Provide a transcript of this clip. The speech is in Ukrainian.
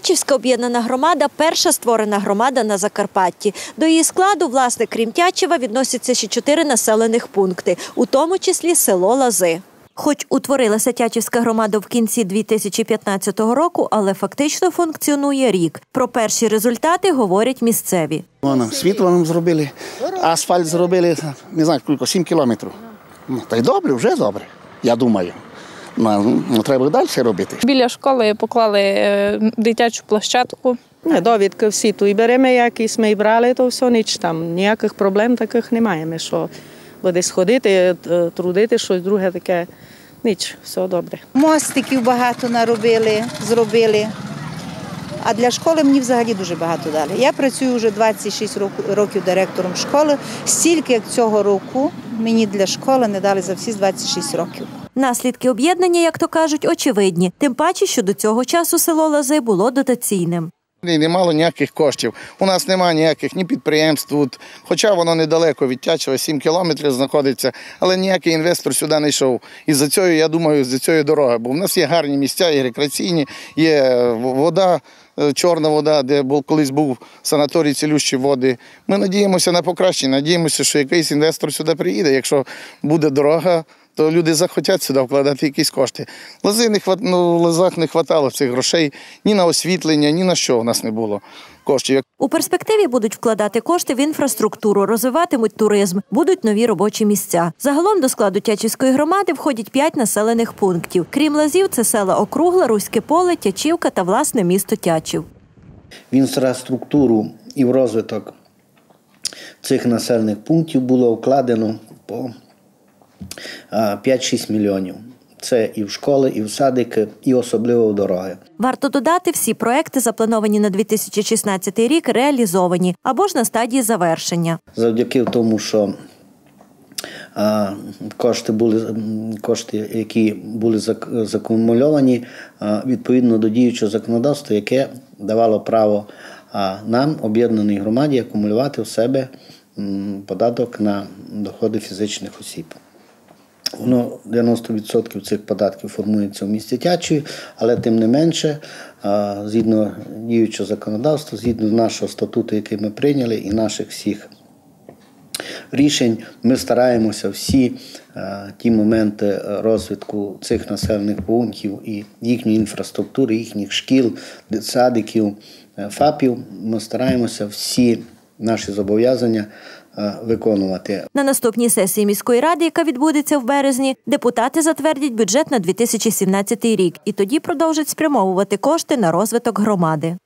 Тячівська об'єднана громада перша створена громада на Закарпатті. До її складу, власне, крім Тячева, відносяться ще чотири населених пункти, у тому числі село Лази. Хоч утворилася Тячівська громада в кінці 2015 року, але фактично функціонує рік. Про перші результати говорять місцеві. Вона світло нам зробили, асфальт зробили, не знаю, скільки, 7 кілометрів. Ну, та й добре, вже добре, я думаю. Ну, ну, треба далі робити. Біля школи поклали е, дитячу площадку. Не, довідки всі тут беремо якісь, ми і брали, то все ніч там. Ніяких проблем таких немає. Ми що буде сходити, е, трудити, щось друге таке. Ніч, все добре. Мостиків багато наробили, зробили. А для школи мені взагалі дуже багато дали. Я працюю вже 26 року- років директором школи. Стільки як цього року мені для школи не дали за всі 26 років. Наслідки об'єднання, як то кажуть, очевидні. Тим паче, що до цього часу село Лази було дотаційним. І не мало ніяких коштів. У нас немає ніяких ні підприємств тут, хоча воно недалеко від Тячева, 7 кілометрів знаходиться, але ніякий інвестор сюди не йшов. І за цією, я думаю, за цією дороги. Бо в нас є гарні місця, і рекреаційні, є е, вода, е, чорна вода, де колись був санаторій цілющі води. Ми надіємося на покращення, надіємося, що якийсь інвестор сюди приїде. Якщо буде дорога, то люди захотять сюди вкладати якісь кошти. Лози не хват... ну, в лозах не вистачало цих грошей ні на освітлення, ні на що у нас не було коштів. У перспективі будуть вкладати кошти в інфраструктуру, розвиватимуть туризм, будуть нові робочі місця. Загалом до складу Тячівської громади входять п'ять населених пунктів. Крім лазів, це села Округла, Руське поле, Тячівка та власне місто Тячів. в інфраструктуру і в розвиток цих населених пунктів було вкладено по 5-6 мільйонів. Це і в школи, і в садики, і особливо в дороги. Варто додати, всі проекти, заплановані на 2016 рік, реалізовані або ж на стадії завершення. Завдяки тому, що кошти, були, кошти, які були закумульовані відповідно до діючого законодавства, яке давало право нам, об'єднаній громаді, акумулювати в себе податок на доходи фізичних осіб. Воно 90% цих податків формується в місті Тячеві, але тим не менше, згідно діючого законодавства, згідно нашого статуту, який ми прийняли, і наших всіх рішень, ми стараємося всі ті моменти розвитку цих населених пунктів і їхньої інфраструктури, їхніх шкіл, садиків, е, ФАПів, ми стараємося всі наші зобов'язання е, виконувати. На наступній сесії міської ради, яка відбудеться в березні, депутати затвердять бюджет на 2017 рік і тоді продовжать спрямовувати кошти на розвиток громади.